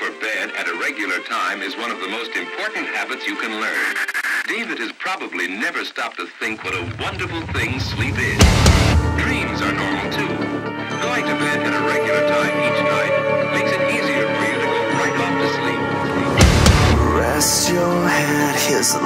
for bed at a regular time is one of the most important habits you can learn. David has probably never stopped to think what a wonderful thing sleep is. Dreams are normal too. Going to bed at a regular time each night makes it easier for you to go right off to sleep. Rest your head, here's a